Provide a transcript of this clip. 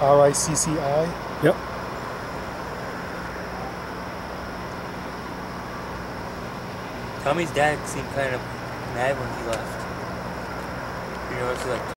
R I C C I. Yep. Tommy's dad seemed kind of mad when he left. You know, it's like